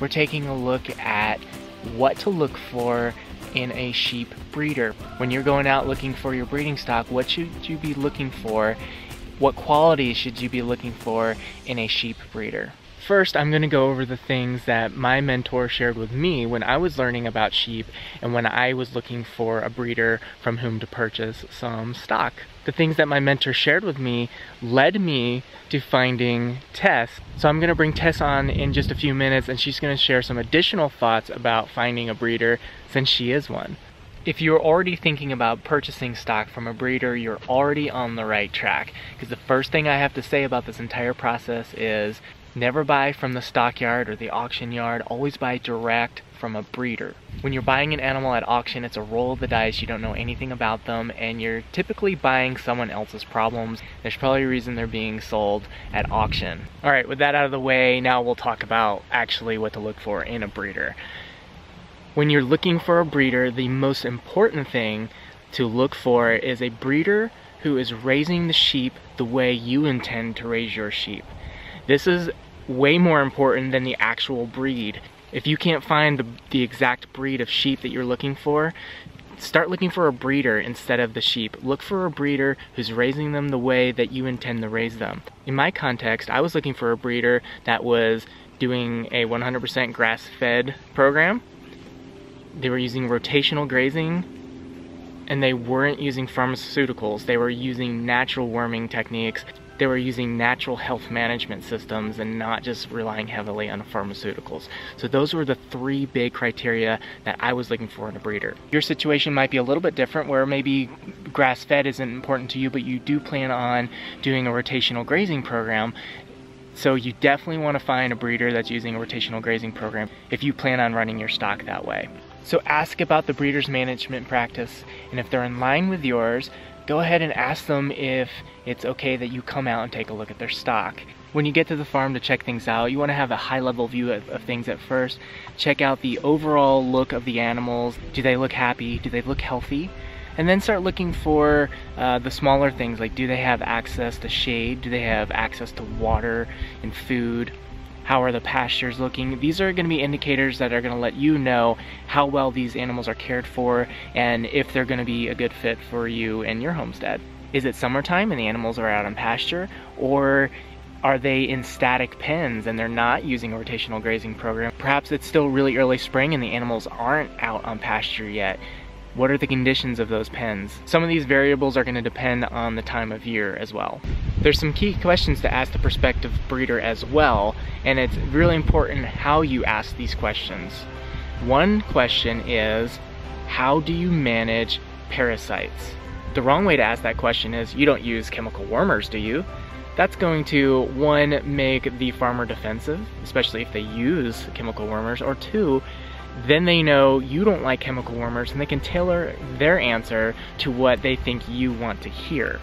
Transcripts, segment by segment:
we're taking a look at what to look for in a sheep breeder. When you're going out looking for your breeding stock, what should you be looking for? What qualities should you be looking for in a sheep breeder? First, I'm going to go over the things that my mentor shared with me when I was learning about sheep and when I was looking for a breeder from whom to purchase some stock. The things that my mentor shared with me led me to finding Tess. So I'm going to bring Tess on in just a few minutes and she's going to share some additional thoughts about finding a breeder since she is one. If you're already thinking about purchasing stock from a breeder, you're already on the right track. Because the first thing I have to say about this entire process is Never buy from the stockyard or the auction yard, always buy direct from a breeder. When you're buying an animal at auction, it's a roll of the dice, you don't know anything about them, and you're typically buying someone else's problems. There's probably a reason they're being sold at auction. Alright, with that out of the way, now we'll talk about actually what to look for in a breeder. When you're looking for a breeder, the most important thing to look for is a breeder who is raising the sheep the way you intend to raise your sheep. This is way more important than the actual breed. If you can't find the, the exact breed of sheep that you're looking for, start looking for a breeder instead of the sheep. Look for a breeder who's raising them the way that you intend to raise them. In my context, I was looking for a breeder that was doing a 100% grass-fed program. They were using rotational grazing and they weren't using pharmaceuticals. They were using natural worming techniques they were using natural health management systems and not just relying heavily on pharmaceuticals. So those were the three big criteria that I was looking for in a breeder. Your situation might be a little bit different where maybe grass-fed isn't important to you, but you do plan on doing a rotational grazing program so you definitely want to find a breeder that's using a rotational grazing program if you plan on running your stock that way. So ask about the breeder's management practice, and if they're in line with yours, go ahead and ask them if it's okay that you come out and take a look at their stock. When you get to the farm to check things out, you want to have a high level view of, of, things at first. Check out the overall look of the animals. Do they look happy? Do they look healthy? And then start looking for uh, the smaller things like do they have access to shade? Do they have access to water and food? How are the pastures looking. These are going to be indicators that are going to let you know how well these animals are cared for and if they're going to be a good fit for you and your homestead. Is it summertime and the animals are out on pasture or are they in static pens and they're not using a rotational grazing program? Perhaps it's still really early spring and the animals aren't out on pasture yet what are the conditions of those pens? Some of these variables are going to depend on the time of year as well. There's some key questions to ask the prospective breeder as well, and it's really important how you ask these questions. One question is, how do you manage parasites? The wrong way to ask that question is, you don't use chemical wormers, do you? That's going to, one, make the farmer defensive, especially if they use chemical wormers, or two, then they know you don't like chemical wormers and they can tailor their answer to what they think you want to hear.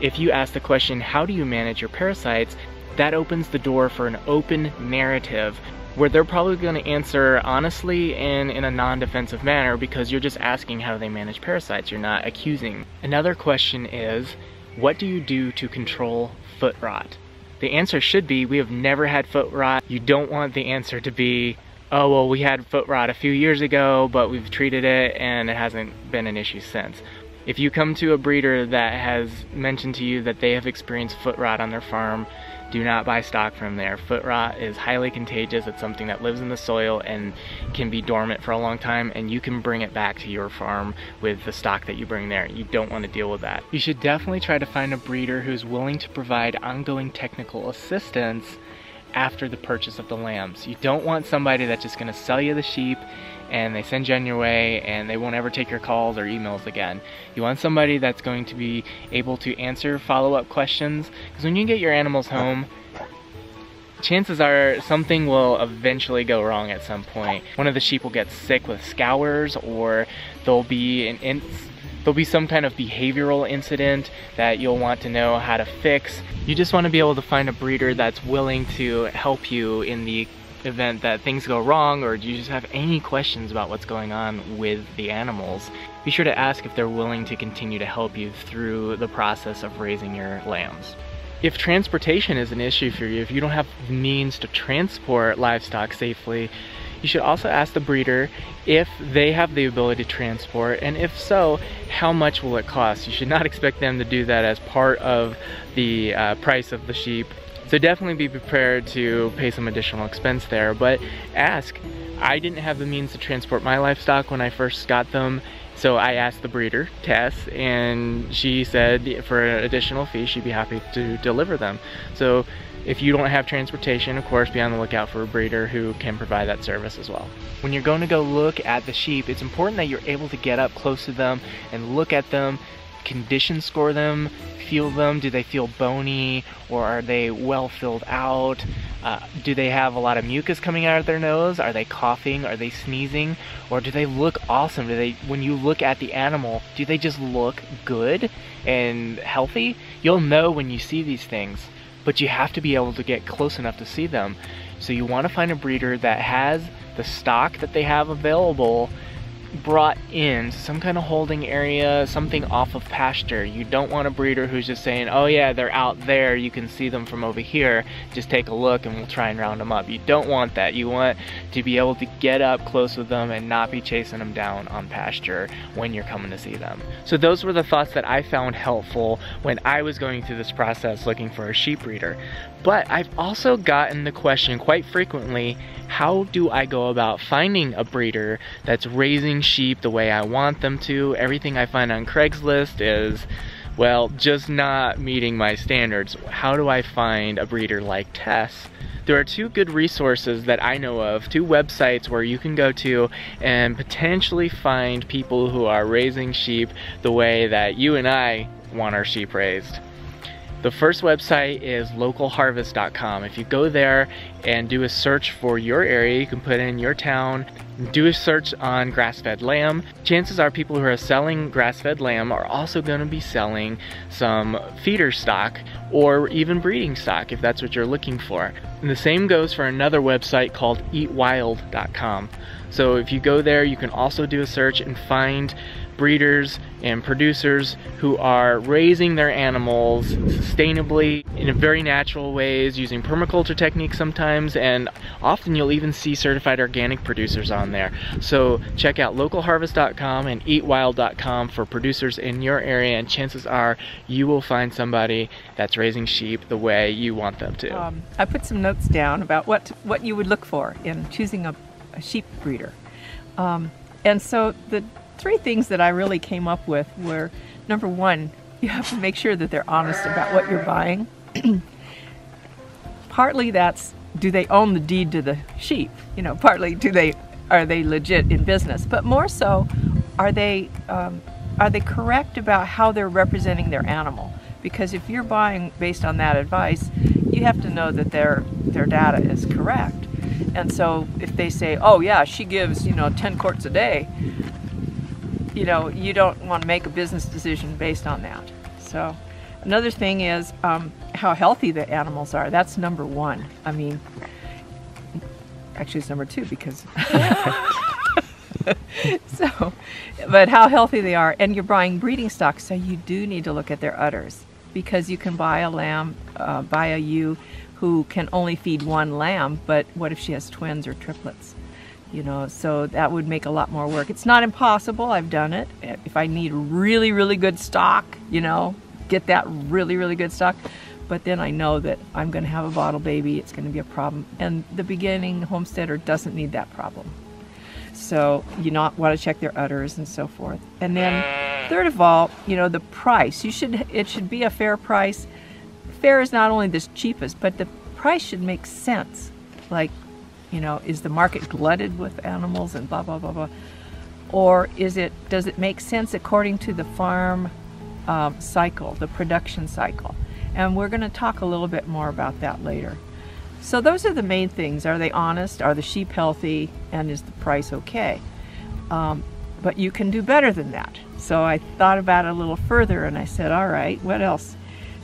If you ask the question, how do you manage your parasites, that opens the door for an open narrative where they're probably going to answer honestly and in a non-defensive manner because you're just asking how they manage parasites, you're not accusing. Another question is, what do you do to control foot rot? The answer should be, we have never had foot rot. You don't want the answer to be, oh, well, we had foot rot a few years ago, but we've treated it and it hasn't been an issue since. If you come to a breeder that has mentioned to you that they have experienced foot rot on their farm, do not buy stock from there. Foot rot is highly contagious. It's something that lives in the soil and can be dormant for a long time and you can bring it back to your farm with the stock that you bring there. You don't want to deal with that. You should definitely try to find a breeder who's willing to provide ongoing technical assistance after the purchase of the lambs. You don't want somebody that's just going to sell you the sheep and they send you on your way and they won't ever take your calls or emails again. You want somebody that's going to be able to answer follow-up questions because when you get your animals home, chances are something will eventually go wrong at some point. One of the sheep will get sick with scours or there'll be an there'll be some kind of behavioral incident that you'll want to know how to fix. You just want to be able to find a breeder that's willing to help you in the event that things go wrong or do you just have any questions about what's going on with the animals. Be sure to ask if they're willing to continue to help you through the process of raising your lambs. if transportation is an issue for you, if you don't have means to transport livestock safely, you should also ask the breeder if they have the ability to transport, and if so, how much will it cost? You should not expect them to do that as part of the uh, price of the sheep. So definitely be prepared to pay some additional expense there, but ask. I didn't have the means to transport my livestock when I first got them, so I asked the breeder, Tess, and she said for an additional fee, she'd be happy to deliver them. So if you don't have transportation, of course, be on the lookout for a breeder who can provide that service as well. When you're going to go look at the sheep, it's important that you're able to get up close to them and look at them, condition score them, feel them. Do they feel bony or are they well filled out? Uh, do they have a lot of mucus coming out of their nose? Are they coughing? Are they sneezing? Or do they look awesome? Do they, when you look at the animal, do they just look good and healthy? You'll know when you see these things but you have to be able to get close enough to see them. So you want to find a breeder that has the stock that they have available brought in some kind of holding area, something off of pasture. You don't want a breeder who's just saying, oh yeah, they're out there, you can see them from over here, just take a look and we'll try and round them up. You don't want that. You want to be able to get up close with them and not be chasing them down on pasture when you're coming to see them. So those were the thoughts that I found helpful when I was going through this process looking for a sheep breeder. But I've also gotten the question quite frequently, how do I go about finding a breeder that's raising sheep the way I want them to? Everything I find on Craigslist is, well, just not meeting my standards. How do I find a breeder like Tess? There are two good resources that I know of, two websites where you can go to and potentially find people who are raising sheep the way that you and I want our sheep raised. The first website is localharvest.com. If you go there and do a search for your area, you can put in your town, do a search on grass-fed lamb. Chances are people who are selling grass-fed lamb are also going to be selling some feeder stock or even breeding stock if that's what you're looking for. And the same goes for another website called eatwild.com. So if you go there, you can also do a search and find breeders and producers who are raising their animals sustainably in very natural ways using permaculture techniques sometimes and often you'll even see certified organic producers on there. So check out localharvest.com and eatwild.com for producers in your area and chances are you will find somebody that's raising sheep the way you want them to. Um, I put some notes down about what what you would look for in choosing a, a sheep breeder. Um, and so the three things that I really came up with were number one, you have to make sure that they're honest about what you're buying. partly that's do they own the deed to the sheep? You know, partly do they are they legit in business? But more so, are they um, are they correct about how they're representing their animal? Because if you're buying based on that advice, you have to know that their their data is correct. And so if they say, "Oh yeah, she gives you know 10 quarts a day," you know, you don't want to make a business decision based on that. So another thing is um, how healthy the animals are. That's number one. I mean, actually it's number two because so but how healthy they are and you're buying breeding stock so you do need to look at their udders because you can buy a lamb uh, buy a ewe who can only feed one lamb but what if she has twins or triplets you know, so that would make a lot more work. It's not impossible, I've done it. If I need really, really good stock, you know, get that really, really good stock. But then I know that I'm going to have a bottle baby, it's going to be a problem. And the beginning homesteader doesn't need that problem. So you not want to check their udders and so forth. And then third of all, you know, the price. You should it should be a fair price. Fair is not only the cheapest, but the price should make sense. Like you know, is the market glutted with animals and blah, blah, blah, blah. Or is it, does it make sense according to the farm um, cycle, the production cycle? And we're going to talk a little bit more about that later. So those are the main things. Are they honest? Are the sheep healthy? And is the price okay? Um, but you can do better than that. So I thought about it a little further and I said, all right, what else?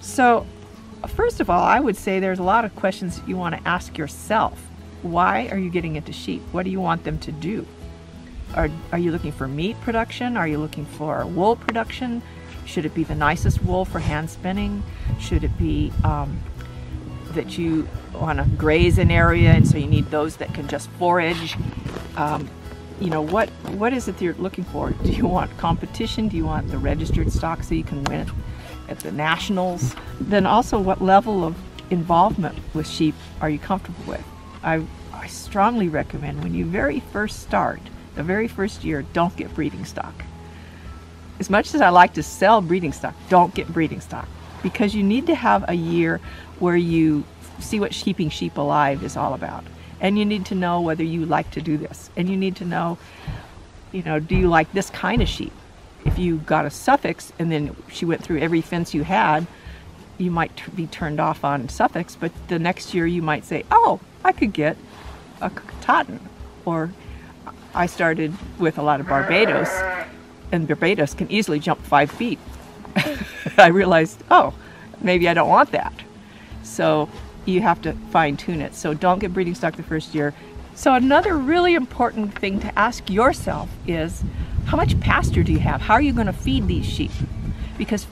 So first of all, I would say there's a lot of questions that you want to ask yourself why are you getting into sheep? What do you want them to do? Are, are you looking for meat production? Are you looking for wool production? Should it be the nicest wool for hand spinning? Should it be um, that you want to graze an area and so you need those that can just forage? Um, you know, what, what is it that you're looking for? Do you want competition? Do you want the registered stock so you can win at the nationals? Then also what level of involvement with sheep are you comfortable with? I, I strongly recommend when you very first start, the very first year, don't get breeding stock. As much as I like to sell breeding stock, don't get breeding stock because you need to have a year where you see what keeping sheep alive is all about. And you need to know whether you like to do this. And you need to know, you know, do you like this kind of sheep? If you got a Suffolk and then she went through every fence you had, you might be turned off on Suffolks, but the next year you might say, oh, I could get a Katahdin. Or I started with a lot of Barbados, and Barbados can easily jump five feet. I realized, oh, maybe I don't want that. So you have to fine tune it. So don't get breeding stock the first year. So another really important thing to ask yourself is, how much pasture do you have? How are you going to feed these sheep? Because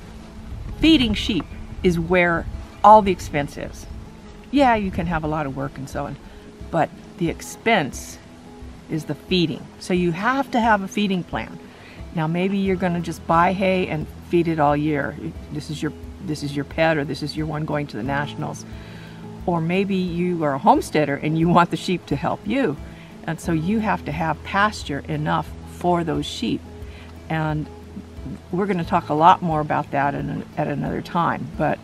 feeding sheep is where all the expense is. Yeah, you can have a lot of work and so on, but the expense is the feeding. So you have to have a feeding plan. Now maybe you're going to just buy hay and feed it all year. This is your this is your pet or this is your one going to the nationals. Or maybe you are a homesteader and you want the sheep to help you. And so you have to have pasture enough for those sheep. And we're going to talk a lot more about that at another time, but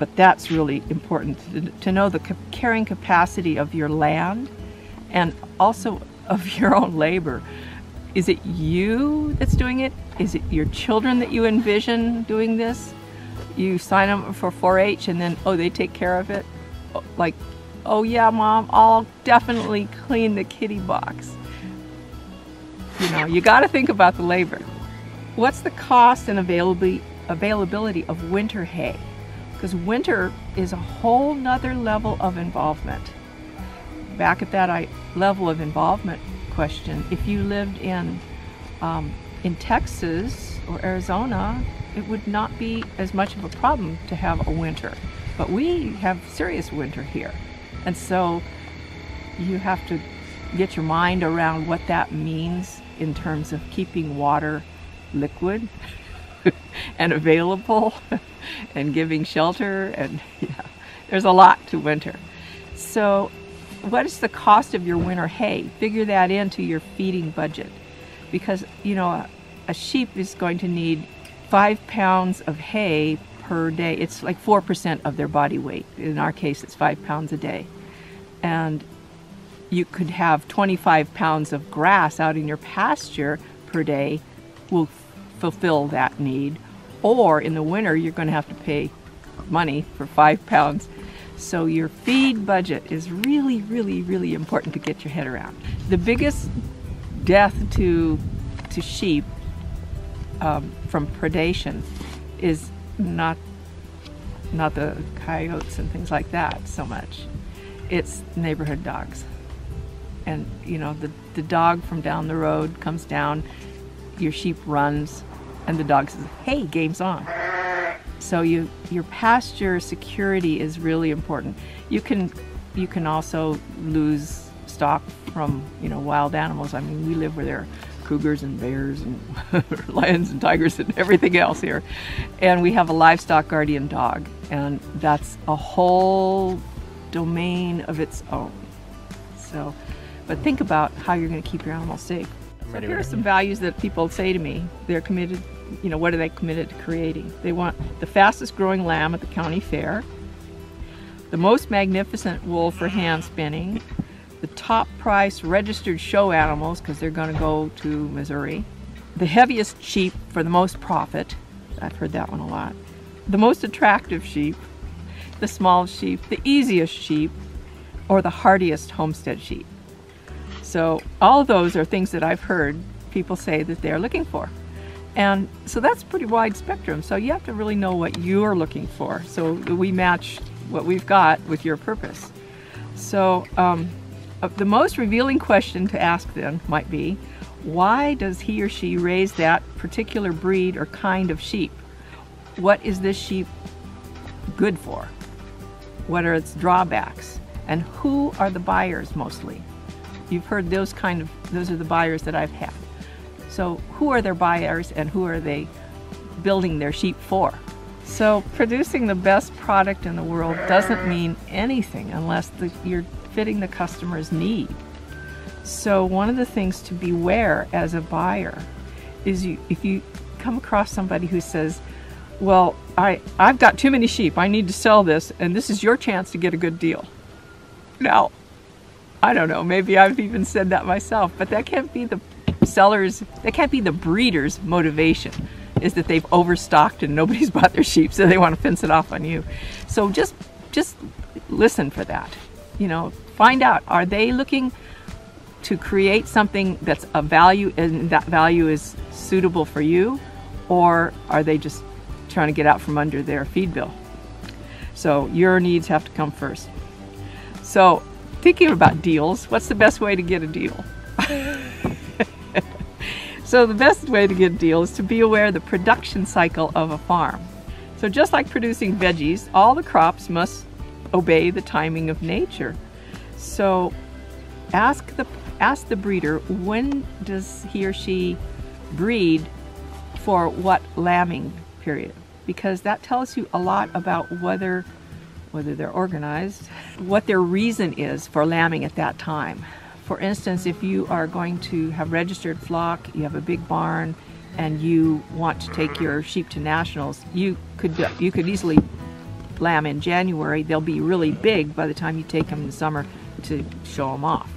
but that's really important to, to know the carrying capacity of your land and also of your own labor. Is it you that's doing it? Is it your children that you envision doing this? You sign them for 4-H and then, oh, they take care of it? Oh, like, oh yeah, mom, I'll definitely clean the kitty box. You know, you got to think about the labor. What's the cost and availability of winter hay? Because winter is a whole nother level of involvement. Back at that level of involvement question, if you lived in, um, in Texas or Arizona, it would not be as much of a problem to have a winter. But we have serious winter here. And so you have to get your mind around what that means in terms of keeping water liquid and available and giving shelter and yeah, there's a lot to winter. So what is the cost of your winter hay? Figure that into your feeding budget because you know a, a sheep is going to need five pounds of hay per day. It's like 4% of their body weight. In our case, it's five pounds a day. And you could have 25 pounds of grass out in your pasture per day will fulfill that need. Or in the winter, you're going to have to pay money for five pounds. So your feed budget is really, really, really important to get your head around. The biggest death to, to sheep um, from predation is not, not the coyotes and things like that so much. It's neighborhood dogs. And you know, the, the dog from down the road comes down, your sheep runs, and the dog says, hey, game's on. So you, your pasture security is really important. You can, you can also lose stock from you know wild animals. I mean, we live where there are cougars and bears and lions and tigers and everything else here, and we have a livestock guardian dog, and that's a whole domain of its own. So, but think about how you're going to keep your animals safe. So here are some values that people say to me. They're committed, you know, what are they committed to creating? They want the fastest growing lamb at the county fair, the most magnificent wool for hand spinning, the top price registered show animals because they're going to go to Missouri, the heaviest sheep for the most profit. I've heard that one a lot. The most attractive sheep, the smallest sheep, the easiest sheep, or the hardiest homestead sheep. So all those are things that I've heard people say that they're looking for. And so that's pretty wide spectrum. So you have to really know what you're looking for. So we match what we've got with your purpose. So um, uh, the most revealing question to ask then might be, why does he or she raise that particular breed or kind of sheep? what is this sheep good for? What are its drawbacks? And who are the buyers mostly? You've heard those kind of, those are the buyers that I've had. So who are their buyers and who are they building their sheep for? So producing the best product in the world doesn't mean anything unless the, you're fitting the customer's need. So one of the things to beware as a buyer is you, if you come across somebody who says, well, I, I've got too many sheep, I need to sell this, and this is your chance to get a good deal. Now, I don't know, maybe I've even said that myself, but that can't be the seller's, that can't be the breeder's motivation, is that they've overstocked and nobody's bought their sheep, so they want to fence it off on you. So just, just listen for that. You know, find out, are they looking to create something that's a value and that value is suitable for you or are they just trying to get out from under their feed bill so your needs have to come first so thinking about deals what's the best way to get a deal? So the best way to get a deal is to be aware of the production cycle of a farm. So just like producing veggies all the crops must obey the timing of nature. So ask the ask the breeder when does he or she breed for what lambing period? Because that tells you a lot about whether whether they're organized, what their reason is for lambing at that time. For instance, if you are going to have registered flock, you have a big barn, and you want to take your sheep to nationals, you could you could easily lamb in January. They'll be really big by the time you take them in the summer to show them off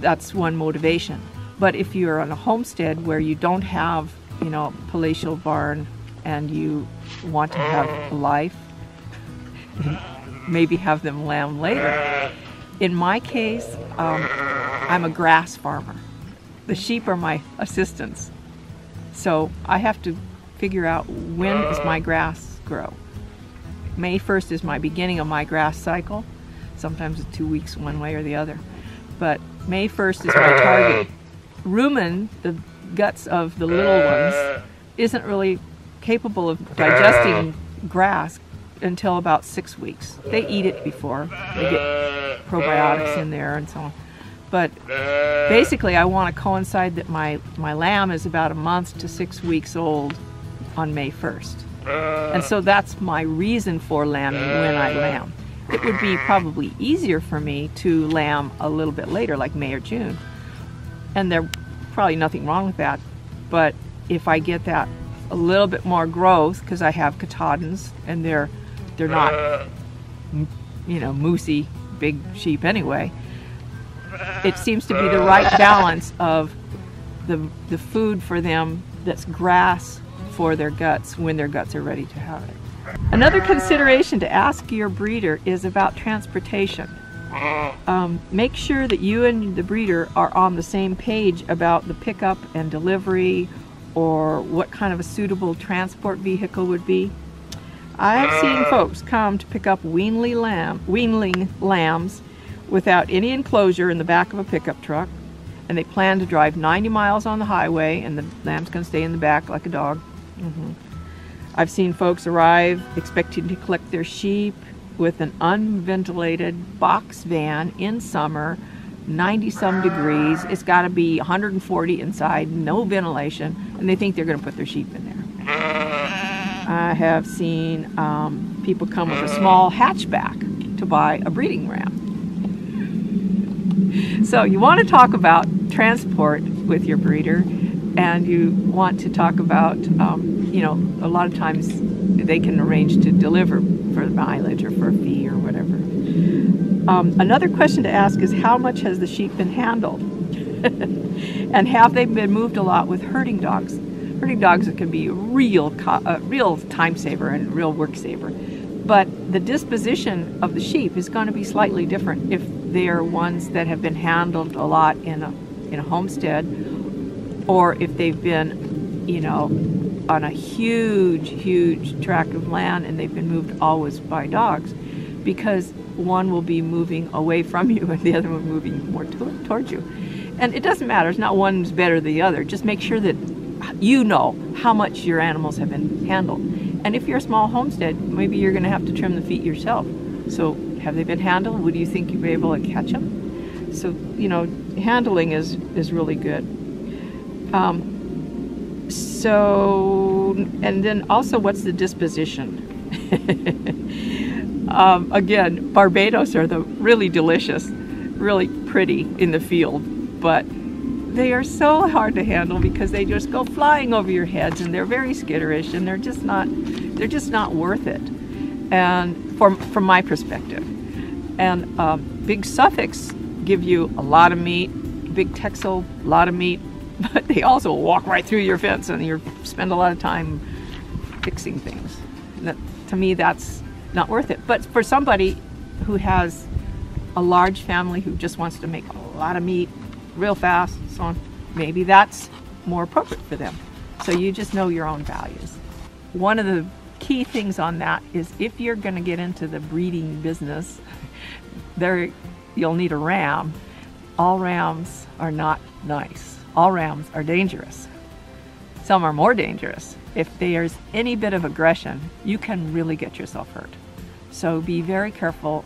that's one motivation. But if you're on a homestead where you don't have, you know, palatial barn and you want to have life, maybe have them lamb later. In my case, um, I'm a grass farmer. The sheep are my assistants. So I have to figure out when does my grass grow. May 1st is my beginning of my grass cycle. Sometimes it's two weeks one way or the other. But May 1st is my target. Rumen, the guts of the little ones, isn't really capable of digesting grass until about six weeks. They eat it before. They get probiotics in there and so on. But basically, I want to coincide that my, my lamb is about a month to six weeks old on May 1st. And so that's my reason for lambing when I lamb it would be probably easier for me to lamb a little bit later, like May or June. And there's probably nothing wrong with that. But if I get that a little bit more growth, because I have Katahdins and they're they're not, uh. you know, moosey big sheep anyway. Uh. It seems to be the uh. right balance of the the food for them that's grass for their guts when their guts are ready to have it. Another consideration to ask your breeder is about transportation. Um, make sure that you and the breeder are on the same page about the pickup and delivery or what kind of a suitable transport vehicle would be. I've seen folks come to pick up weanly lamb, weanling lambs without any enclosure in the back of a pickup truck and they plan to drive 90 miles on the highway and the lamb's going to stay in the back like a dog. Mm -hmm. I've seen folks arrive expecting to collect their sheep with an unventilated box van in summer, 90 some degrees. It's got to be 140 inside, no ventilation, and they think they're going to put their sheep in there. I have seen um, people come with a small hatchback to buy a breeding ram. So you want to talk about transport with your breeder and you want to talk about, um, you know, a lot of times they can arrange to deliver for mileage or for a fee or whatever. Um, another question to ask is how much has the sheep been handled? and have they been moved a lot with herding dogs? Herding dogs it can be real, a uh, real time saver and real work saver. But the disposition of the sheep is going to be slightly different if they are ones that have been handled a lot in a, in a homestead or if they've been, you know, on a huge, huge tract of land and they've been moved always by dogs because one will be moving away from you and the other one moving more to towards you. And it doesn't matter, it's not one's better than the other. Just make sure that you know how much your animals have been handled. And if you're a small homestead, maybe you're going to have to trim the feet yourself. So, have they been handled? Would you think you'd be able to catch them? So, you know, handling is is really good. Um, so, and then also, what's the disposition? um, again, Barbados are the really delicious, really pretty in the field, but they are so hard to handle because they just go flying over your heads and they're very skitterish and they're just not they're just not worth it. And from from my perspective. And um, big Suffolks give you a lot of meat big Texel a lot of meat but they also walk right through your fence and you spend a lot of time fixing things. That, to me that's not worth it. But for somebody who has a large family who just wants to make a lot of meat real fast, so on, maybe that's more appropriate for them. So you just know your own values. One of the key things on that is if you're going to get into the breeding business, there you'll need a ram. All rams are not nice. All rams are dangerous. Some are more dangerous. If there's any bit of aggression, you can really get yourself hurt. So be very careful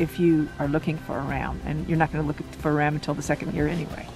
if you are looking for a ram, and you're not going to look for a ram until the second year anyway.